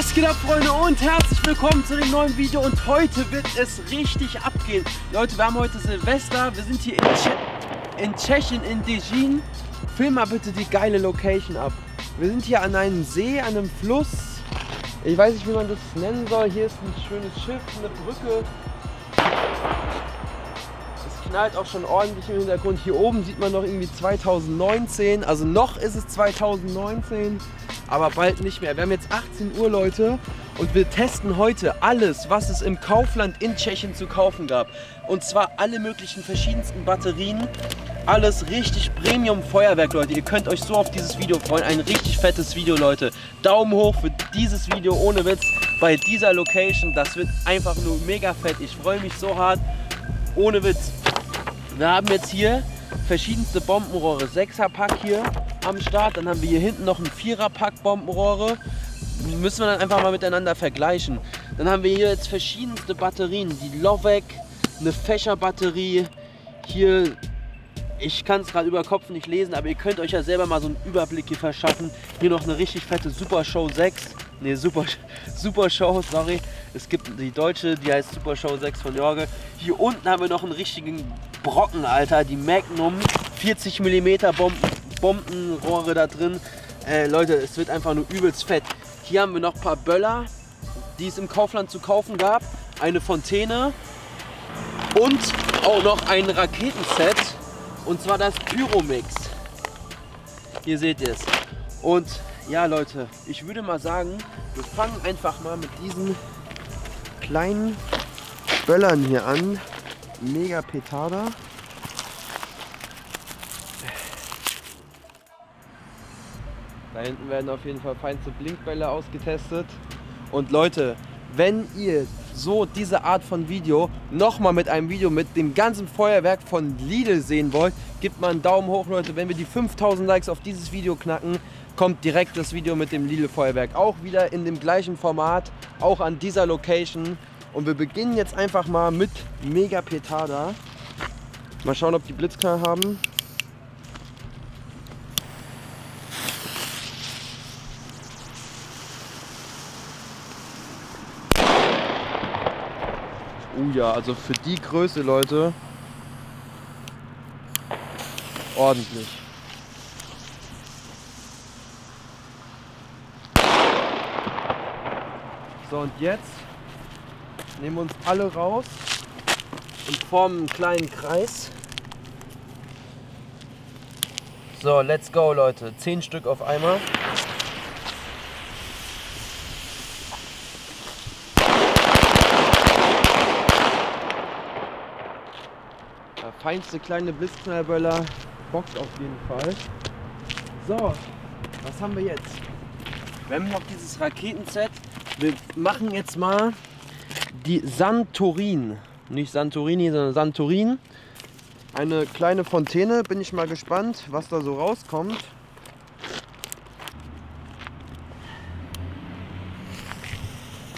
Was geht ab, Freunde, und herzlich willkommen zu dem neuen Video. Und heute wird es richtig abgehen. Leute, wir haben heute Silvester. Wir sind hier in, Tsche in Tschechien, in Dejin. Film mal bitte die geile Location ab. Wir sind hier an einem See, an einem Fluss. Ich weiß nicht, wie man das nennen soll. Hier ist ein schönes Schiff, eine Brücke. Es knallt auch schon ordentlich im Hintergrund. Hier oben sieht man noch irgendwie 2019. Also noch ist es 2019 aber bald nicht mehr. Wir haben jetzt 18 Uhr, Leute, und wir testen heute alles, was es im Kaufland in Tschechien zu kaufen gab. Und zwar alle möglichen verschiedensten Batterien. Alles richtig Premium Feuerwerk, Leute. Ihr könnt euch so auf dieses Video freuen. Ein richtig fettes Video, Leute. Daumen hoch für dieses Video, ohne Witz. Bei dieser Location, das wird einfach nur mega fett. Ich freue mich so hart. Ohne Witz. Wir haben jetzt hier verschiedenste Bombenrohre. 6er Pack hier am Start. Dann haben wir hier hinten noch ein 4er Pack Bombenrohre. Die müssen wir dann einfach mal miteinander vergleichen. Dann haben wir hier jetzt verschiedenste Batterien. Die Lovec, eine Fächerbatterie. Hier, ich kann es gerade über Kopf nicht lesen, aber ihr könnt euch ja selber mal so einen Überblick hier verschaffen. Hier noch eine richtig fette Super Show 6. Ne, Super, Super Show, sorry. Es gibt die deutsche, die heißt Super Show 6 von Jorge. Hier unten haben wir noch einen richtigen Brocken, Alter. Die Magnum 40 mm Bomben, Bombenrohre da drin. Äh, Leute, es wird einfach nur übelst fett. Hier haben wir noch ein paar Böller, die es im Kaufland zu kaufen gab. Eine Fontäne und auch noch ein Raketenset. Und zwar das Pyromix. Hier seht ihr es. Und ja, Leute, ich würde mal sagen, wir fangen einfach mal mit diesen kleinen Böllern hier an. Mega Petarda. Da hinten werden auf jeden Fall feinste Blinkbälle ausgetestet. Und Leute, wenn ihr so diese Art von Video nochmal mit einem Video mit dem ganzen Feuerwerk von Lidl sehen wollt, gebt mal einen Daumen hoch, Leute. Wenn wir die 5000 Likes auf dieses Video knacken, kommt direkt das Video mit dem Lidl Feuerwerk. Auch wieder in dem gleichen Format, auch an dieser Location. Und wir beginnen jetzt einfach mal mit Mega Petarda. Mal schauen, ob die Blitzknall haben. Oh ja, also für die Größe, Leute, ordentlich. So und jetzt nehmen wir uns alle raus und formen einen kleinen Kreis. So, let's go Leute. Zehn Stück auf einmal. Feinste kleine Blitzknallböller bockt auf jeden Fall. So, was haben wir jetzt? Wir haben noch dieses Raketenset. Wir machen jetzt mal die Santorin. Nicht Santorini, sondern Santorin. Eine kleine Fontäne. Bin ich mal gespannt, was da so rauskommt.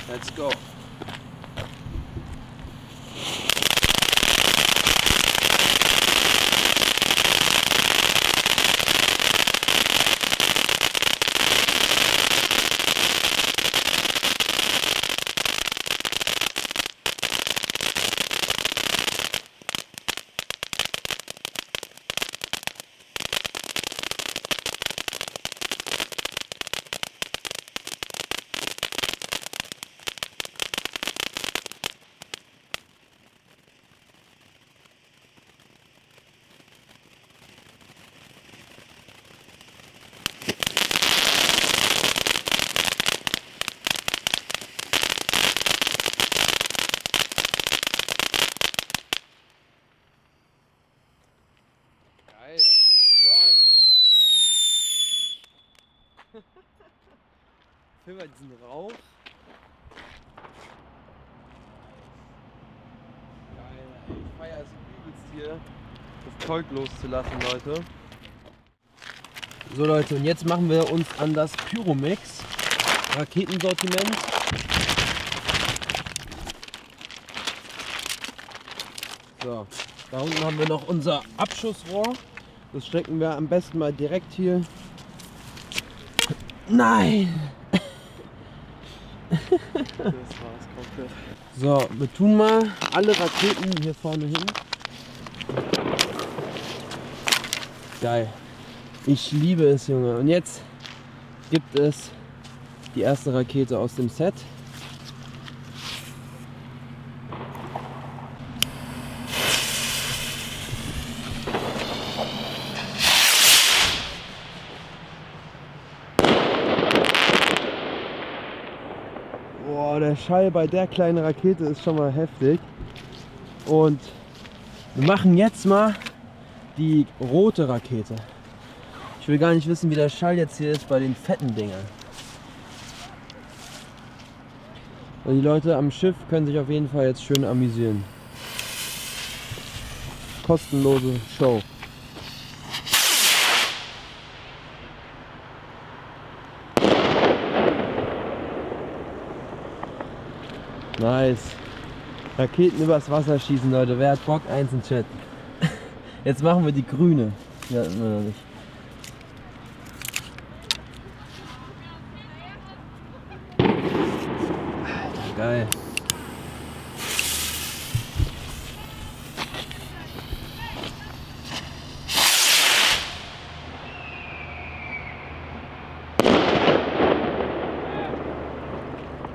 Let's go. Geil. Ja. Film mal diesen Rauch. Geil, ey. Ich feier es übelst hier, das Zeug loszulassen, Leute. So Leute, und jetzt machen wir uns an das Pyromix Raketensortiment. So, da unten haben wir noch unser Abschussrohr. Das stecken wir am besten mal direkt hier. Nein! So, wir tun mal alle Raketen hier vorne hin. Geil. Ich liebe es, Junge. Und jetzt gibt es die erste Rakete aus dem Set. Der Schall bei der kleinen Rakete ist schon mal heftig. Und wir machen jetzt mal die rote Rakete. Ich will gar nicht wissen, wie der Schall jetzt hier ist bei den fetten Dingern. Und die Leute am Schiff können sich auf jeden Fall jetzt schön amüsieren. Kostenlose Show. Nice. Raketen übers Wasser schießen, Leute. Wer hat Bock? Eins im Chat. Jetzt machen wir die grüne. Die hatten wir noch nicht. Alter, geil.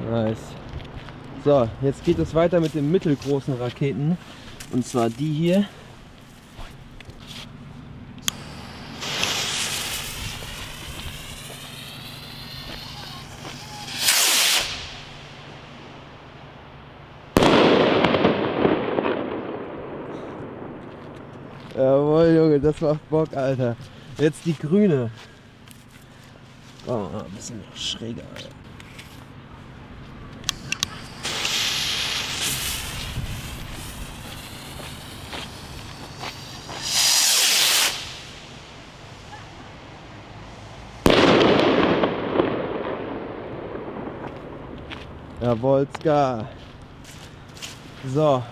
Nice. So, jetzt geht es weiter mit den mittelgroßen Raketen. Und zwar die hier. Jawohl, Junge, das macht Bock, Alter. Jetzt die grüne. Oh, ein bisschen schräger, Alter. Jawohl, Ska. So,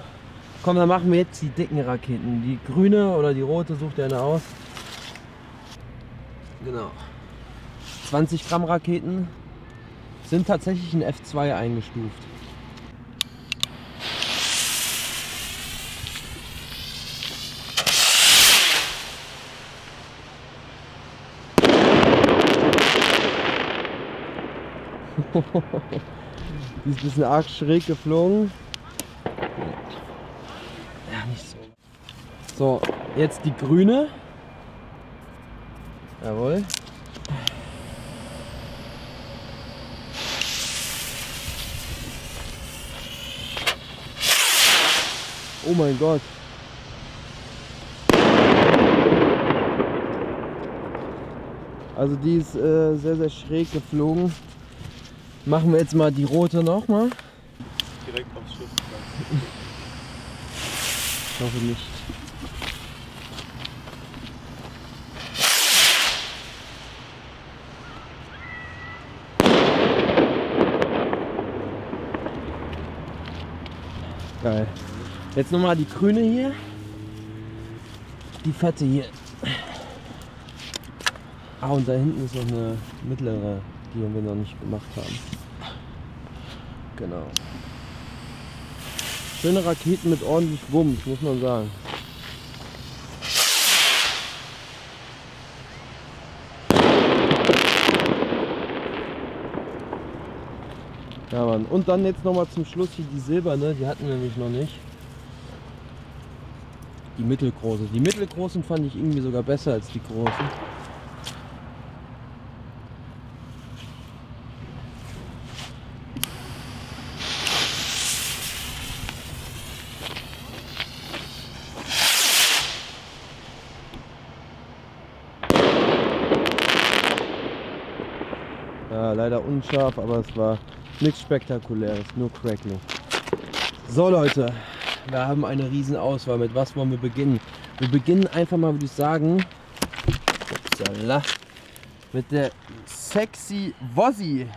komm, dann machen wir jetzt die dicken Raketen. Die grüne oder die rote sucht ihr eine aus. Genau. 20 Gramm Raketen sind tatsächlich in F2 eingestuft. Die ist ein bisschen arg schräg geflogen. Ja, nicht so. So, jetzt die grüne. Jawohl. Oh mein Gott. Also die ist äh, sehr, sehr schräg geflogen. Machen wir jetzt mal die rote nochmal. Direkt aufs Schiff. Ich hoffe nicht. Geil. Jetzt nochmal die grüne hier. Die fette hier. Ah, und da hinten ist noch eine mittlere, die wir noch nicht gemacht haben. Genau. Schöne Raketen mit ordentlich Wumms, muss man sagen. Ja, Mann. Und dann jetzt nochmal zum Schluss hier die silberne, die hatten wir nämlich noch nicht. Die mittelgroße. Die mittelgroßen fand ich irgendwie sogar besser als die großen. Ja, unscharf, aber es war nichts Spektakuläres, nur Crackling. So Leute, wir haben eine riesen Auswahl. Mit was wollen wir beginnen? Wir beginnen einfach mal, würde ich sagen, upsala, mit der Sexy Wozzy.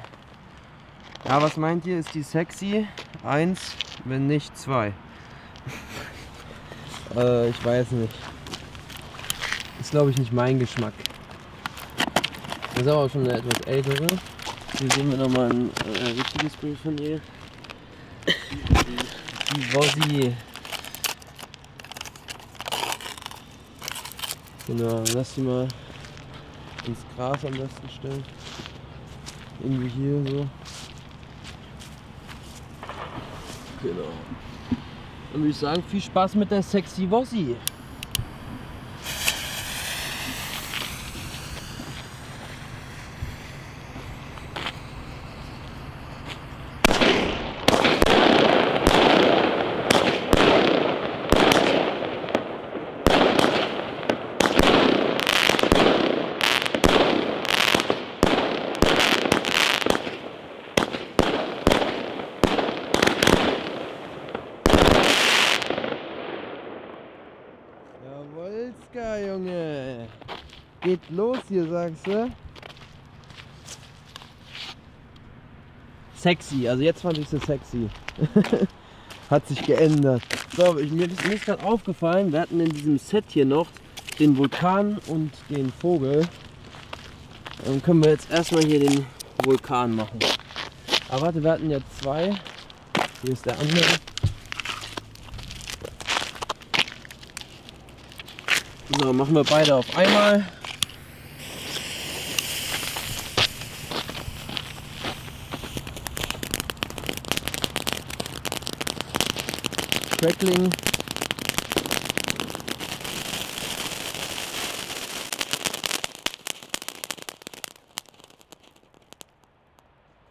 Ja, was meint ihr? Ist die sexy? Eins, wenn nicht zwei. äh, ich weiß nicht. Ist glaube ich nicht mein Geschmack. Das ist aber schon eine etwas ältere. Hier sehen wir nochmal ein äh, richtiges Bild von ihr. Die Wossi. Genau, lass die mal ins Gras am besten stellen. Irgendwie hier so. Genau. Dann würde ich sagen, viel Spaß mit der sexy Wossi. Jawolska, Junge. Geht los hier, sagst du? Sexy, also jetzt fand ich sie sexy. Hat sich geändert. So, ich, mir ist, mir ist gerade aufgefallen, wir hatten in diesem Set hier noch den Vulkan und den Vogel. Dann können wir jetzt erstmal hier den Vulkan machen. Aber warte, wir hatten ja zwei. Hier ist der andere. So, machen wir beide auf einmal. Crackling.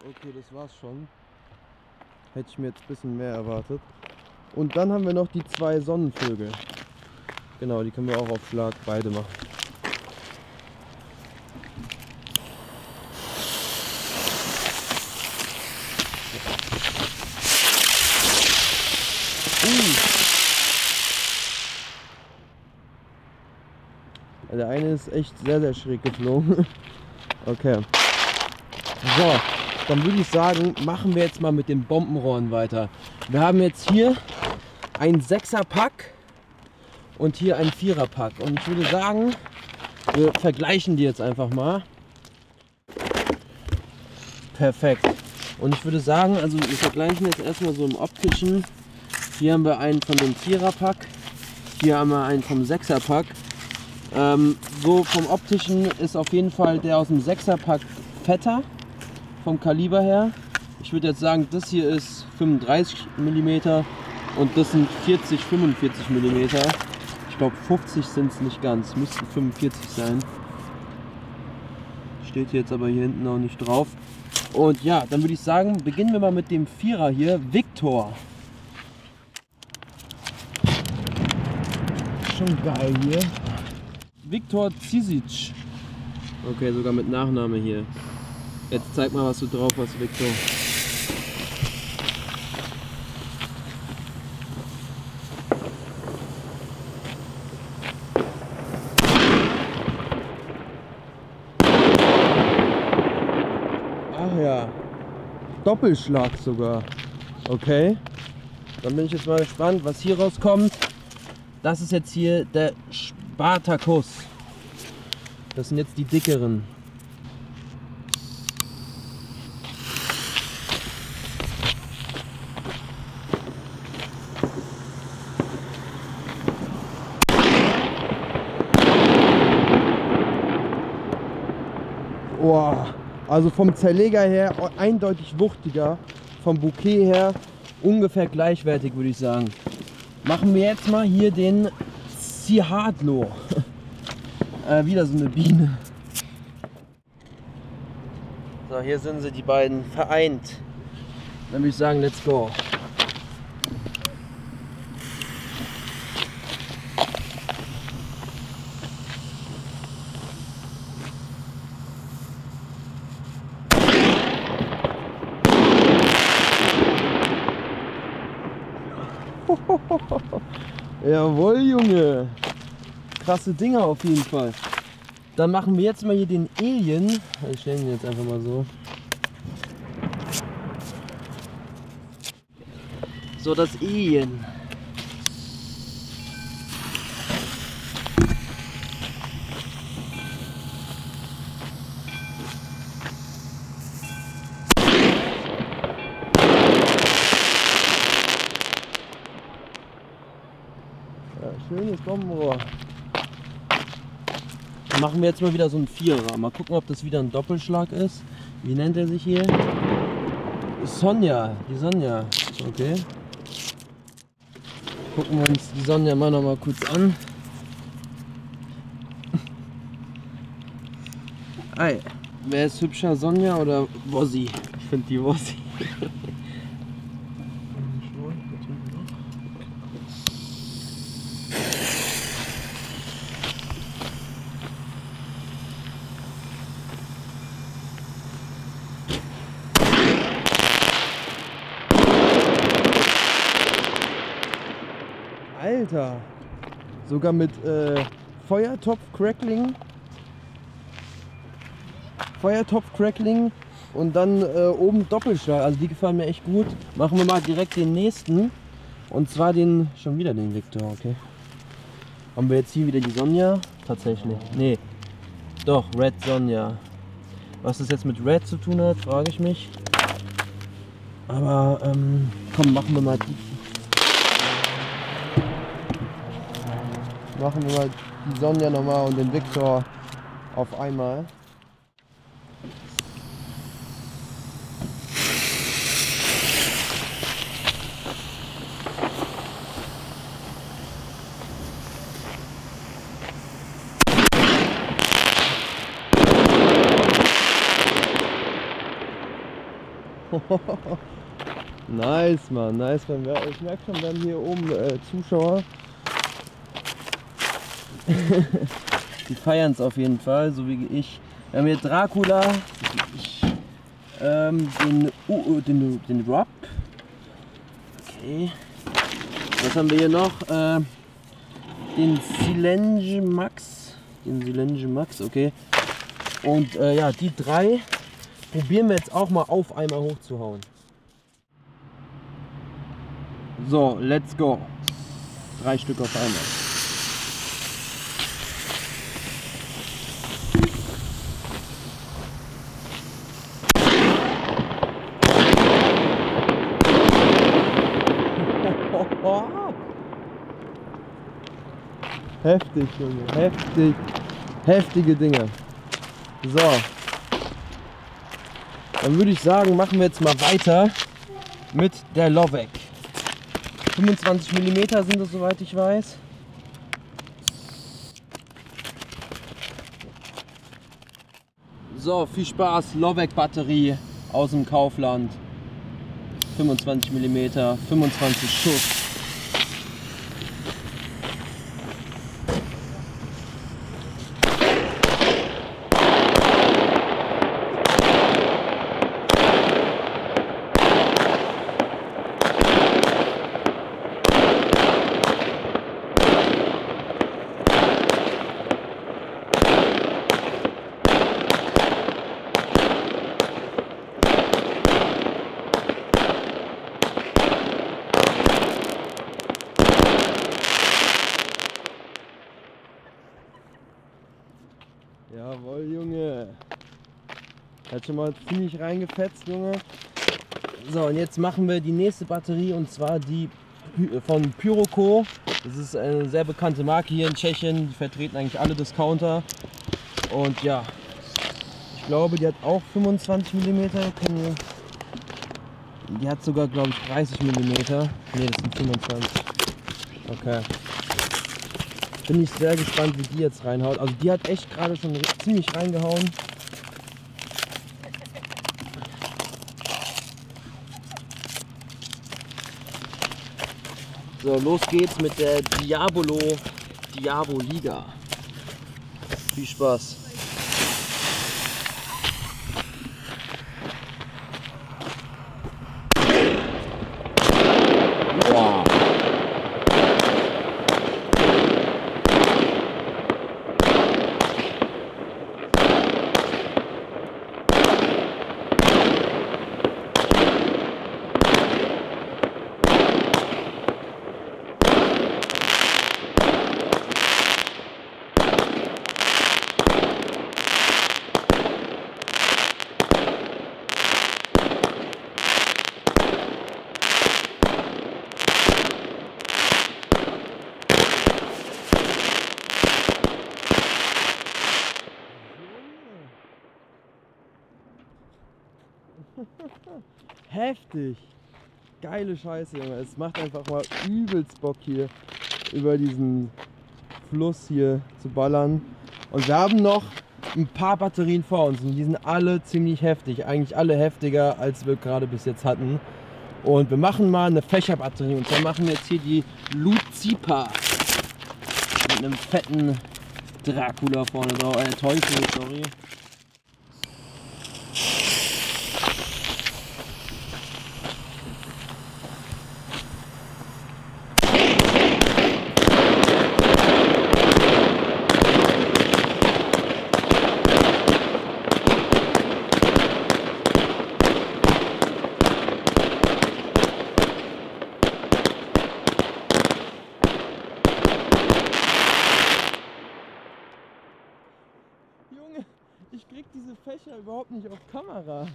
Okay, das war's schon. Hätte ich mir jetzt ein bisschen mehr erwartet. Und dann haben wir noch die zwei Sonnenvögel. Genau, die können wir auch auf Schlag beide machen. Uh. Der eine ist echt sehr, sehr schräg geflogen. Okay. So, dann würde ich sagen, machen wir jetzt mal mit den Bombenrohren weiter. Wir haben jetzt hier ein 6er Pack und hier ein 4er Pack. Und ich würde sagen, wir vergleichen die jetzt einfach mal. Perfekt. Und ich würde sagen, also wir vergleichen jetzt erstmal so im optischen. Hier haben wir einen von dem 4er Pack. Hier haben wir einen vom 6er Pack. Ähm, so vom optischen ist auf jeden Fall der aus dem 6er Pack fetter vom Kaliber her. Ich würde jetzt sagen, das hier ist 35 mm und das sind 40, 45 mm. Ich glaube 50 sind es nicht ganz, müssten 45 sein. Steht jetzt aber hier hinten auch nicht drauf. Und ja, dann würde ich sagen, beginnen wir mal mit dem Vierer hier, Victor. Schon geil hier. Viktor Cisic. Okay, sogar mit Nachname hier. Jetzt zeig mal, was du drauf hast, Viktor. Ach ja, Doppelschlag sogar. Okay, dann bin ich jetzt mal gespannt, was hier rauskommt. Das ist jetzt hier der Spartacus. Das sind jetzt die dickeren. Oh, also vom Zerleger her eindeutig wuchtiger, vom Bouquet her ungefähr gleichwertig würde ich sagen. Machen wir jetzt mal hier den Cihadlo. äh, wieder so eine Biene. So, hier sind sie, die beiden vereint. Dann würde ich sagen, let's go. Jawohl, Junge. Krasse Dinger auf jeden Fall. Dann machen wir jetzt mal hier den Alien. Ich stelle ihn jetzt einfach mal so. So, das Alien. Ja, Bombenrohr. Dann machen wir jetzt mal wieder so einen Vierer. Mal gucken, ob das wieder ein Doppelschlag ist. Wie nennt er sich hier? Sonja, die Sonja. Okay. Gucken wir uns die Sonja mal noch mal kurz an. Ei, wer ist hübscher, Sonja oder Wossi? Ich finde die Wossi. Alter, sogar mit äh, Feuertopf Crackling. Feuertopf Crackling und dann äh, oben Doppelschlag. Also die gefallen mir echt gut. Machen wir mal direkt den nächsten. Und zwar den, schon wieder den Victor, okay. Haben wir jetzt hier wieder die Sonja? Tatsächlich. Nee. Doch, Red Sonja. Was das jetzt mit Red zu tun hat, frage ich mich. Aber ähm, komm, machen wir mal die. Machen wir mal die Sonja nochmal und den Victor auf einmal. nice, Mann, nice, Mann. Ich merke schon, wir haben hier oben äh, Zuschauer. Die feiern es auf jeden Fall, so wie ich. Wir haben hier Dracula, ich, ähm, den, uh, den, den Rob. Okay. Was haben wir hier noch? Äh, den Silenge Max. Den Silenge Max, okay. Und äh, ja, die drei probieren wir jetzt auch mal auf einmal hochzuhauen. So, let's go. Drei Stück auf einmal. Heftig, Junge, heftig. Heftige Dinge. So. Dann würde ich sagen, machen wir jetzt mal weiter mit der Lovec. 25 mm sind es, soweit ich weiß. So, viel Spaß. Lovec Batterie aus dem Kaufland. 25 mm, 25 Schuss. Jawohl, Junge. Hat schon mal ziemlich reingefetzt, Junge. So, und jetzt machen wir die nächste Batterie und zwar die Py- von Pyroco. Das ist eine sehr bekannte Marke hier in Tschechien. Die vertreten eigentlich alle Discounter. Und ja, ich glaube, die hat auch 25 mm. Die hat sogar, glaube ich, 30 mm. Ne, das sind 25. Okay. Bin ich sehr gespannt, wie die jetzt reinhaut. Also die hat echt gerade schon ziemlich reingehauen. So, los geht's mit der Diabolo Diabo Liga. Viel Spaß. Heftig. Geile Scheiße, Junge. Es macht einfach mal übelst Bock hier über diesen Fluss hier zu ballern. Und wir haben noch ein paar Batterien vor uns und die sind alle ziemlich heftig. Eigentlich alle heftiger, als wir gerade bis jetzt hatten. Und wir machen mal eine Fächerbatterie und zwar machen wir jetzt hier die Lucipa. Mit einem fetten Dracula vorne drauf, äh, Teufel, sorry. Junge, ich krieg diese Fächer überhaupt nicht auf Kamera.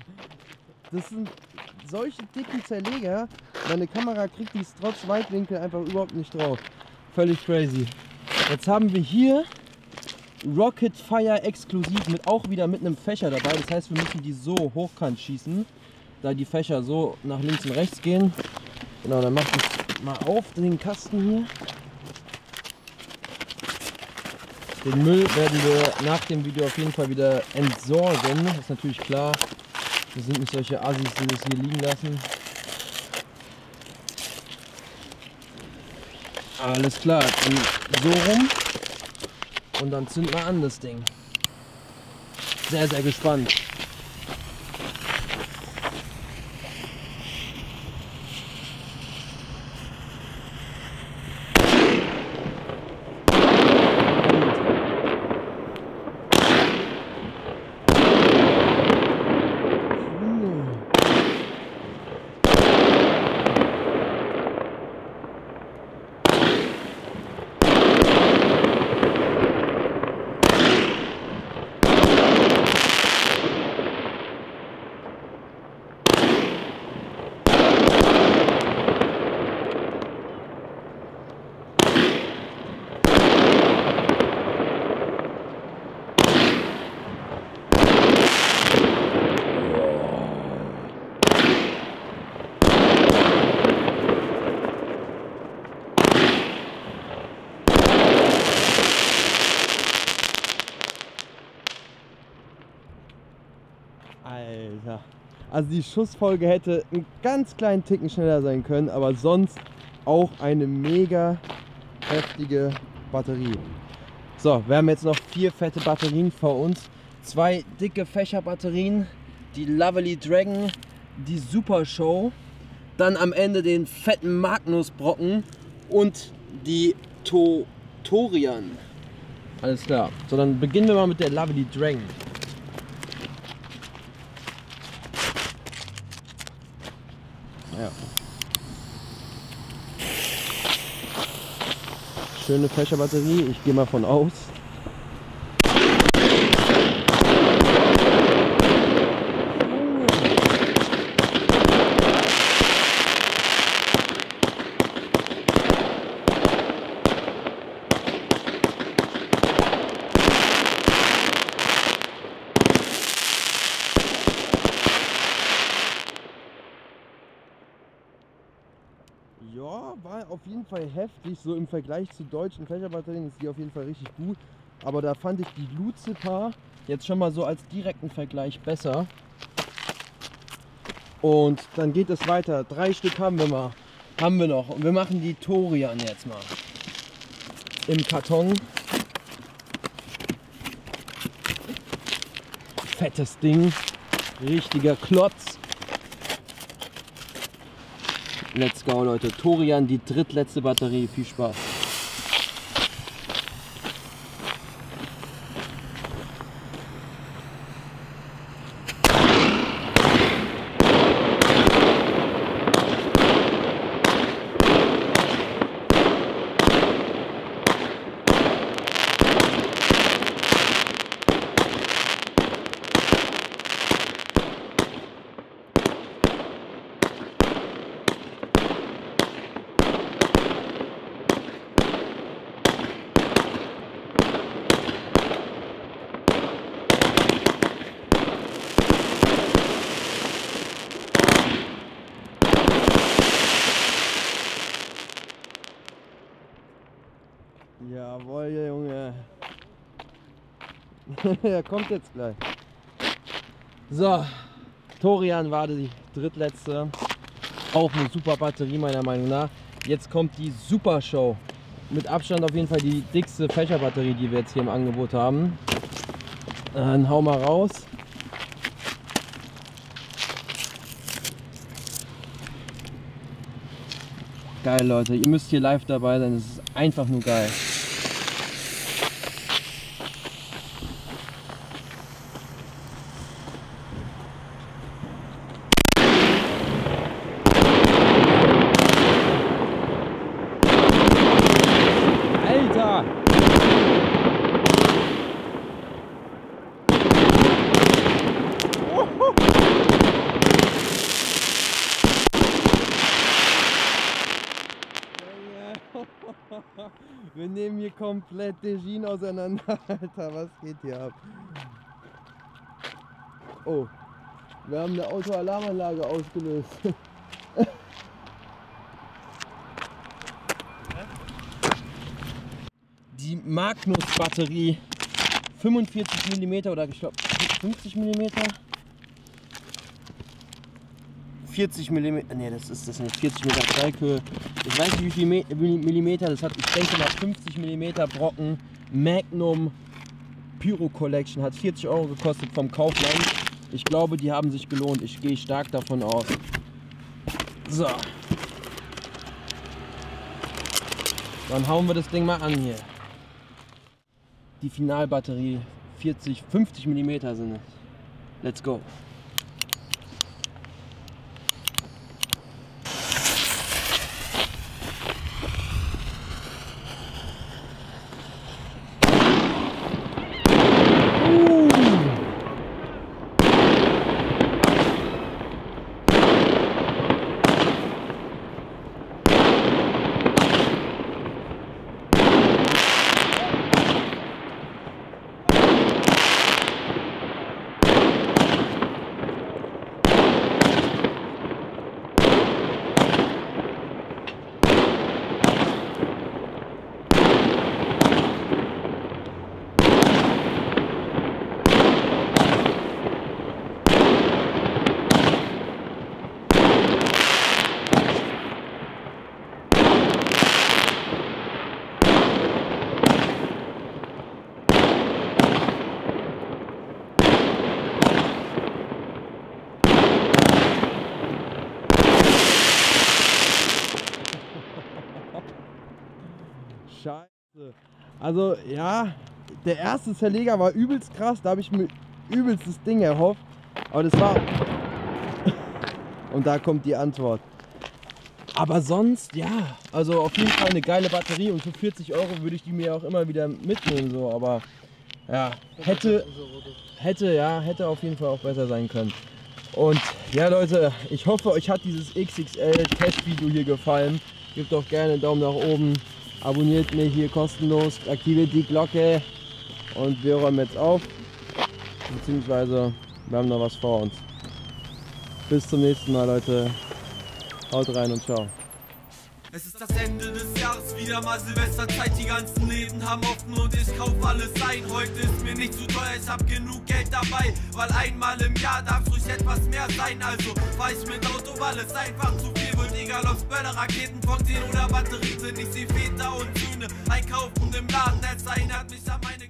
Das sind solche dicken Zerleger. Meine Kamera kriegt dies trotz Weitwinkel einfach überhaupt nicht drauf. Völlig crazy. Jetzt haben wir hier Rocket Fire exklusiv mit auch wieder mit einem Fächer dabei. Das heißt, wir müssen die so hochkant schießen, da die Fächer so nach links und rechts gehen. Genau, dann mach ich mal auf den Kasten hier. Den Müll werden wir nach dem Video auf jeden Fall wieder entsorgen. Das ist natürlich klar. Wir sind nicht solche Assis, die das hier liegen lassen. Alles klar, so rum. Und dann zünden wir an das Ding. Sehr, sehr gespannt. Junge. Alter. Also die Schussfolge hätte einen ganz kleinen Ticken schneller sein können, aber sonst auch eine mega heftige Batterie. So, wir haben jetzt noch vier fette Batterien vor uns. Zwei dicke Fächerbatterien, die Lovely Dragon, die Super Show, dann am Ende den fetten Magnusbrocken und die to Torian. Alles klar. So, dann beginnen wir mal mit der Lovely Dragon. Schöne Fächerbatterie, ich gehe mal von aus. Ja, war auf jeden Fall heftig. So im Vergleich zu deutschen Fächerbatterien ist die auf jeden Fall richtig gut. Aber da fand ich die Lucipa jetzt schon mal so als direkten Vergleich besser. Und dann geht es weiter. Drei Stück haben wir mal. Haben wir noch. Und wir machen die Torian jetzt mal. Im Karton. Fettes Ding. Richtiger Klotz. Let's go, Leute. Torian, die drittletzte Batterie. Viel Spaß. er kommt jetzt gleich. So, Torian war die drittletzte. Auch eine super Batterie meiner Meinung nach. Jetzt kommt die Super Show. Mit Abstand auf jeden Fall die dickste Fächerbatterie, die wir jetzt hier im Angebot haben. Dann hau mal raus. Geil, Leute. Ihr müsst hier live dabei sein. Es ist einfach nur geil. Alter! Wir nehmen hier komplett Degin auseinander. Alter, was geht hier ab? Oh, wir haben eine Autoalarmanlage ausgelöst. Die Magnus-Batterie 45 mm oder ich glaube 50 mm 40 mm, ne, das ist das nicht 40 mm Streikhöhe. Ich weiß nicht, wie viel Me Millimeter das hat. Ich denke mal 50 mm Brocken Magnum Pyro Collection hat 40 Euro gekostet vom Kaufland. Ich glaube, die haben sich gelohnt. Ich gehe stark davon aus. So. Dann hauen wir das Ding mal an hier. Die Finalbatterie 40, 50 mm sind es. Let's go. Scheiße. Also ja, der erste Zerleger war übelst krass, da habe ich mir übelst das Ding erhofft. Aber das war... Und da kommt die Antwort. Aber sonst, ja, also auf jeden Fall eine geile Batterie und für 40 Euro würde ich die mir auch immer wieder mitnehmen, so, aber ja, hätte, hätte, ja, hätte auf jeden Fall auch besser sein können. Und ja, Leute, ich hoffe, euch hat dieses XXL Testvideo hier gefallen. Gebt doch gerne einen Daumen nach oben, abonniert mich hier kostenlos, aktiviert die Glocke und wir räumen jetzt auf, beziehungsweise wir haben noch was vor uns. Bis zum nächsten Mal, Leute. Haut rein und ciao. Es ist das Ende des Jahres, wieder mal Silvesterzeit, die ganzen Läden haben offen und ich kauf alles ein. Heute ist mir nicht zu teuer, ich hab genug Geld dabei, weil einmal im Jahr darf ruhig etwas mehr sein. Also fahr ich mit Auto, weil es einfach zu viel wird. Egal ob's Böller, Raketen, Fontänen oder Batterien sind, ich seh Väter und Söhne einkaufen im Laden. Es erinnert mich an meine.